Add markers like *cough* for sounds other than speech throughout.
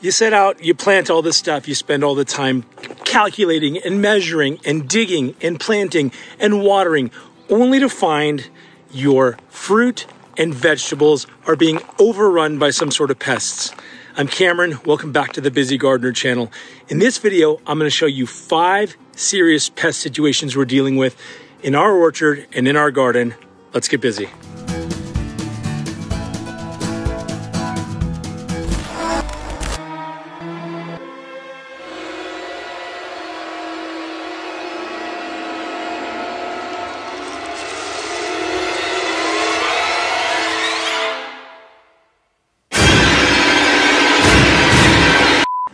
You set out, you plant all this stuff, you spend all the time calculating and measuring and digging and planting and watering, only to find your fruit and vegetables are being overrun by some sort of pests. I'm Cameron. Welcome back to the Busy Gardener channel. In this video, I'm going to show you five serious pest situations we're dealing with in our orchard and in our garden. Let's get busy.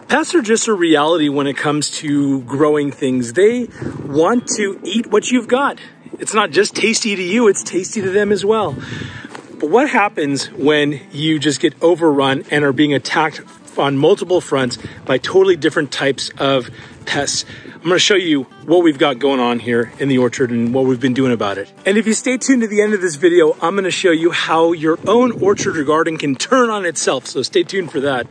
Pests are just a reality when it comes to growing things. They want to eat what you've got. It's not just tasty to you, it's tasty to them as well. But what happens when you just get overrun and are being attacked on multiple fronts by totally different types of pests? I'm gonna show you what we've got going on here in the orchard and what we've been doing about it. And if you stay tuned to the end of this video, I'm gonna show you how your own orchard or garden can turn on itself. So stay tuned for that.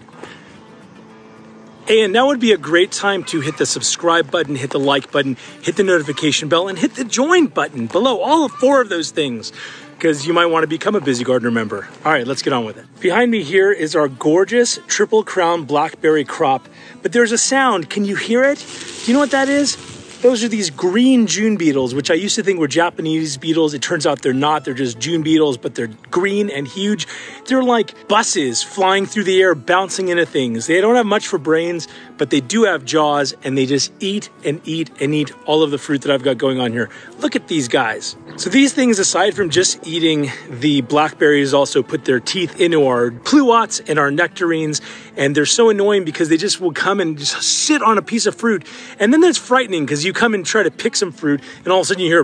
And now would be a great time to hit the subscribe button, hit the like button, hit the notification bell, and hit the join button below. All four of those things, because you might want to become a Busy Gardener member. All right, let's get on with it. Behind me here is our gorgeous Triple Crown Blackberry crop, but there's a sound. Can you hear it? Do you know what that is? Those are these green June beetles, which I used to think were Japanese beetles. It turns out they're not. They're just June beetles, but they're green and huge. They're like buses flying through the air, bouncing into things. They don't have much for brains, but they do have jaws, and they just eat and eat and eat all of the fruit that I've got going on here. Look at these guys. So these things, aside from just eating the blackberries, also put their teeth into our pluots and our nectarines, and they're so annoying because they just will come and just sit on a piece of fruit, and then that's frightening because you come and try to pick some fruit, and all of a sudden you hear,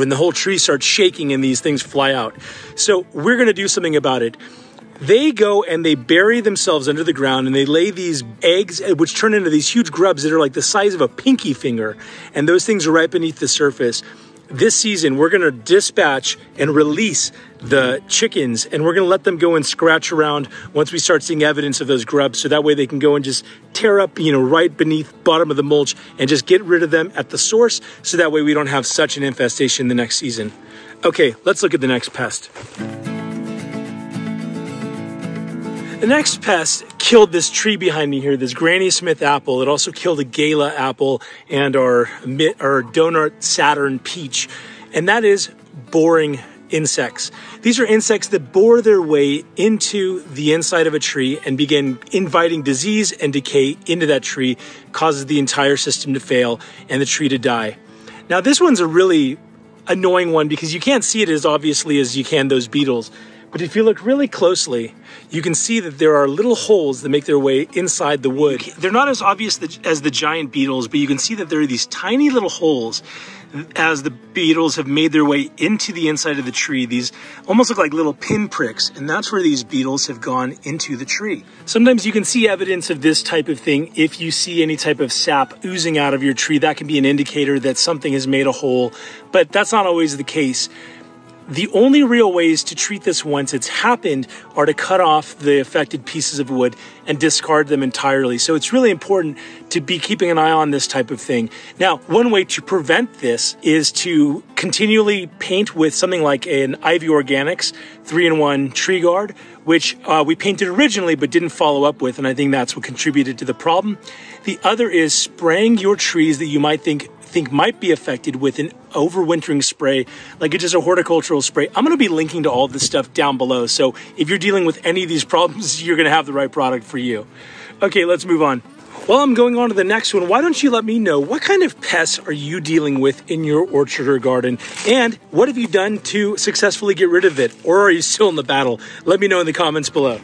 and the whole tree starts shaking, and these things fly out. So we're going to do something about it they go and they bury themselves under the ground and they lay these eggs, eh, which turn into these huge grubs that are like the size of a pinky finger. And those things are right beneath the surface. This season, we're going to dispatch and release the chickens and we're going to let them go and scratch around once we start seeing evidence of those grubs. So that way they can go and just tear up, you know, right beneath bottom of the mulch and just get rid of them at the source. So that way we don't have such an infestation the next season. Okay, let's look at the next pest. The next pest killed this tree behind me here, this Granny Smith apple. It also killed a Gala apple and our, our Donut Saturn peach. And that is boring insects. These are insects that bore their way into the inside of a tree and begin inviting disease and decay into that tree, causes the entire system to fail and the tree to die. Now, this one's a really annoying one because you can't see it as obviously as you can those beetles. But if you look really closely, you can see that there are little holes that make their way inside the wood. They're not as obvious as the giant beetles, but you can see that there are these tiny little holes as the beetles have made their way into the inside of the tree. These almost look like little pinpricks, and that's where these beetles have gone into the tree. Sometimes you can see evidence of this type of thing if you see any type of sap oozing out of your tree. That can be an indicator that something has made a hole, but that's not always the case. The only real ways to treat this once it's happened are to cut off the affected pieces of wood and discard them entirely. So it's really important to be keeping an eye on this type of thing. Now, one way to prevent this is to continually paint with something like an IV Organics 3-in-1 tree guard, which uh, we painted originally but didn't follow up with, and I think that's what contributed to the problem. The other is spraying your trees that you might think think might be affected with an overwintering spray, like it's just a horticultural spray. I'm going to be linking to all this stuff down below. So if you're dealing with any of these problems, *laughs* you're going to have the right product for you. Okay, let's move on. While I'm going on to the next one, why don't you let me know what kind of pests are you dealing with in your orchard or garden? And what have you done to successfully get rid of it? Or are you still in the battle? Let me know in the comments below.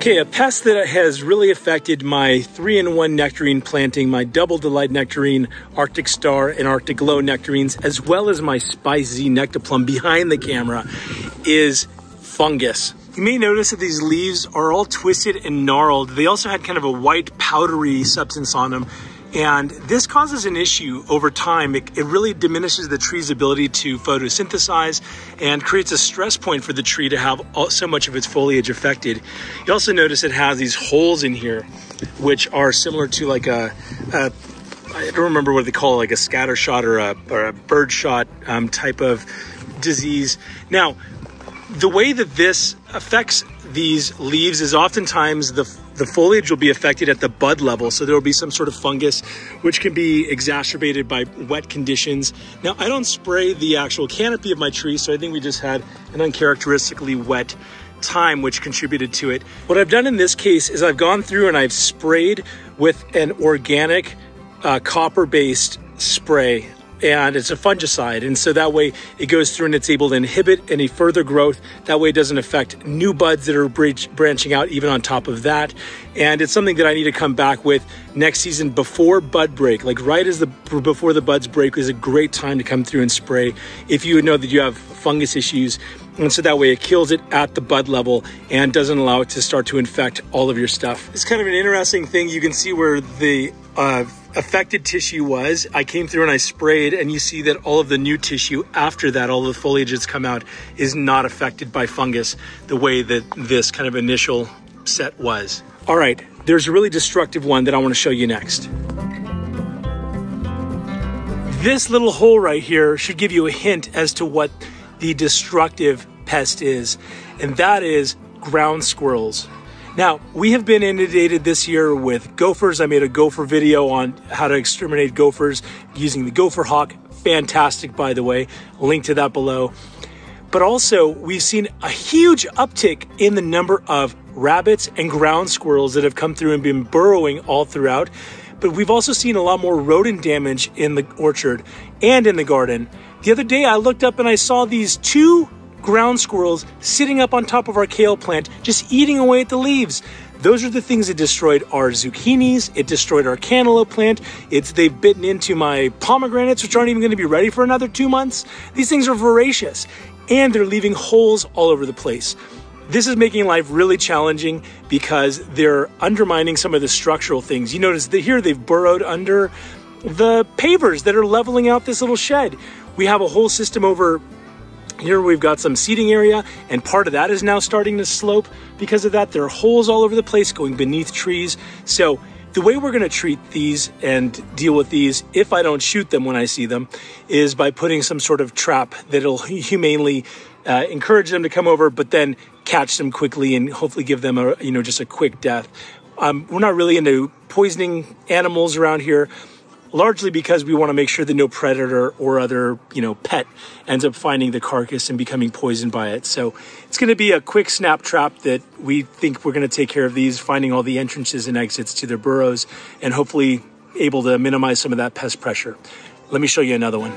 Okay, a pest that has really affected my three-in-one nectarine planting, my Double Delight nectarine, Arctic Star, and Arctic Glow nectarines, as well as my Spice Zee Nectaplum behind the camera, is fungus. You may notice that these leaves are all twisted and gnarled. They also had kind of a white powdery substance on them. And this causes an issue over time. It, it, really diminishes the tree's ability to photosynthesize and creates a stress point for the tree to have all, so much of its foliage affected. You also notice it has these holes in here, which are similar to like a, a I don't remember what they call it, like a scatter shot or a, or a bird shot um, type of disease. Now, the way that this affects these leaves is oftentimes the the foliage will be affected at the bud level. So there will be some sort of fungus, which can be exacerbated by wet conditions. Now, I don't spray the actual canopy of my tree, so I think we just had an uncharacteristically wet time, which contributed to it. What I've done in this case is I've gone through and I've sprayed with an organic uh, copper based spray and it's a fungicide. And so that way it goes through and it's able to inhibit any further growth. That way it doesn't affect new buds that are branching out even on top of that. And it's something that I need to come back with next season before bud break. Like right as the before the buds break is a great time to come through and spray if you know that you have fungus issues. And so that way it kills it at the bud level and doesn't allow it to start to infect all of your stuff. It's kind of an interesting thing. You can see where the uh, affected tissue was. I came through and I sprayed, and you see that all of the new tissue after that, all the foliage that's come out, is not affected by fungus the way that this kind of initial set was. All right, there's a really destructive one that I want to show you next. This little hole right here should give you a hint as to what the destructive pest is, and that is ground squirrels. Now, we have been inundated this year with gophers. I made a gopher video on how to exterminate gophers using the gopher hawk. Fantastic, by the way. Link to that below. But also, we've seen a huge uptick in the number of rabbits and ground squirrels that have come through and been burrowing all throughout. But we've also seen a lot more rodent damage in the orchard and in the garden. The other day, I looked up and I saw these two ground squirrels sitting up on top of our kale plant, just eating away at the leaves. Those are the things that destroyed our zucchinis. It destroyed our cantaloupe plant. It's they've bitten into my pomegranates, which aren't even going to be ready for another two months. These things are voracious, and they're leaving holes all over the place. This is making life really challenging because they're undermining some of the structural things. You notice that here they've burrowed under the pavers that are leveling out this little shed. We have a whole system over here we've got some seating area and part of that is now starting to slope. Because of that, there are holes all over the place going beneath trees. So the way we're gonna treat these and deal with these, if I don't shoot them when I see them, is by putting some sort of trap that'll *laughs* humanely uh, encourage them to come over, but then catch them quickly and hopefully give them a, you know, just a quick death. Um, we're not really into poisoning animals around here largely because we want to make sure that no predator or other, you know, pet ends up finding the carcass and becoming poisoned by it. So it's going to be a quick snap trap that we think we're going to take care of these, finding all the entrances and exits to their burrows and hopefully able to minimize some of that pest pressure. Let me show you another one.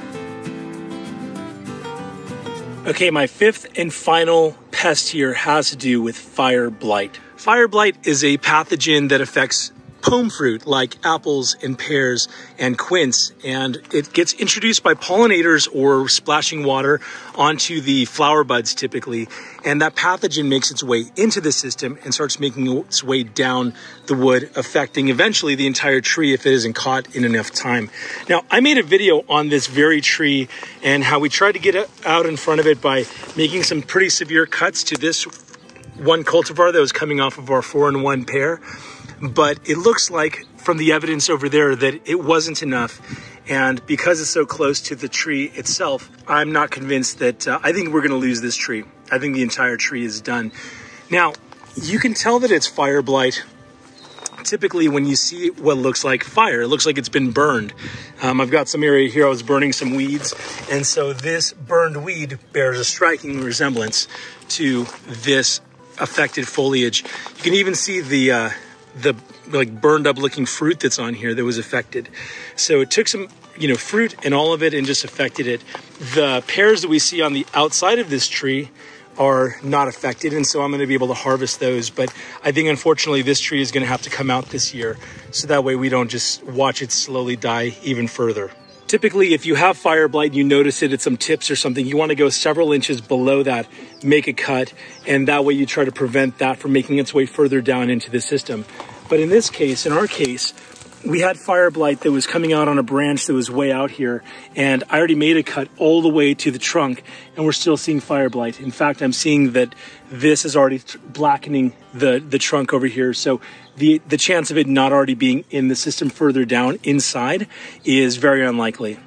Okay, my fifth and final pest here has to do with fire blight. Fire blight is a pathogen that affects pome fruit like apples and pears and quince. And it gets introduced by pollinators or splashing water onto the flower buds typically. And that pathogen makes its way into the system and starts making its way down the wood, affecting eventually the entire tree if it isn't caught in enough time. Now, I made a video on this very tree and how we tried to get out in front of it by making some pretty severe cuts to this one cultivar that was coming off of our four in one pear but it looks like from the evidence over there that it wasn't enough. And because it's so close to the tree itself, I'm not convinced that uh, I think we're going to lose this tree. I think the entire tree is done. Now, you can tell that it's fire blight typically when you see what looks like fire, it looks like it's been burned. Um, I've got some area here I was burning some weeds, and so this burned weed bears a striking resemblance to this affected foliage. You can even see the uh, the like burned up looking fruit that's on here that was affected. So it took some, you know, fruit and all of it and just affected it. The pears that we see on the outside of this tree are not affected and so I'm going to be able to harvest those but I think unfortunately this tree is going to have to come out this year so that way we don't just watch it slowly die even further. Typically, if you have fire blight, and you notice it at some tips or something, you want to go several inches below that, make a cut, and that way you try to prevent that from making its way further down into the system. But in this case, in our case, we had fire blight that was coming out on a branch that was way out here, and I already made a cut all the way to the trunk, and we're still seeing fire blight. In fact, I'm seeing that this is already blackening the, the trunk over here, so the, the chance of it not already being in the system further down inside is very unlikely.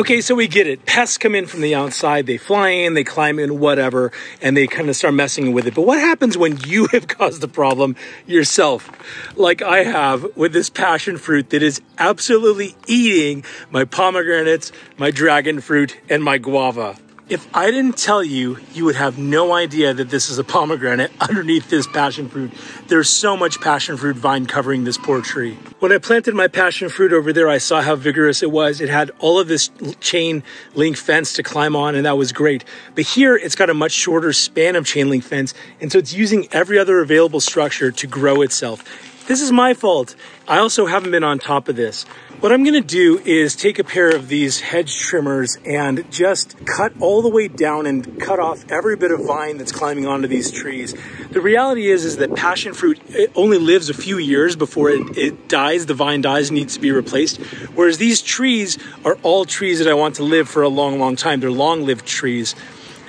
Okay, so we get it. Pests come in from the outside, they fly in, they climb in, whatever, and they kind of start messing with it. But what happens when you *laughs* have caused the problem yourself, like I have with this passion fruit that is absolutely eating my pomegranates, my dragon fruit, and my guava? If I didn't tell you, you would have no idea that this is a pomegranate *laughs* underneath this passion fruit. There's so much passion fruit vine covering this poor tree. When I planted my passion fruit over there, I saw how vigorous it was. It had all of this chain link fence to climb on, and that was great. But here, it's got a much shorter span of chain link fence, and so it's using every other available structure to grow itself. This is my fault. I also haven't been on top of this. What I'm gonna do is take a pair of these hedge trimmers and just cut all the way down and cut off every bit of vine that's climbing onto these trees. The reality is, is that passion fruit only lives a few years before it, it dies, the vine dies, needs to be replaced. Whereas these trees are all trees that I want to live for a long, long time. They're long-lived trees.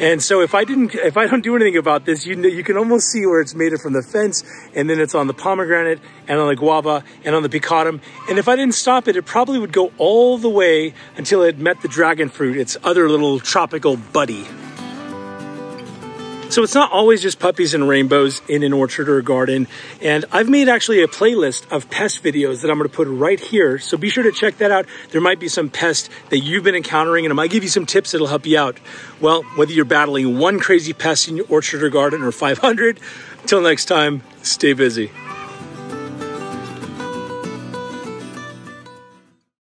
And so if I didn't, if I don't do anything about this, you you can almost see where it's made it from the fence, and then it's on the pomegranate, and on the guava, and on the picatum. And if I didn't stop it, it probably would go all the way until it met the dragon fruit, its other little tropical buddy. So it's not always just puppies and rainbows in an orchard or a garden. And I've made actually a playlist of pest videos that I'm gonna put right here. So be sure to check that out. There might be some pest that you've been encountering and I might give you some tips that'll help you out. Well, whether you're battling one crazy pest in your orchard or garden or 500, until next time, stay busy.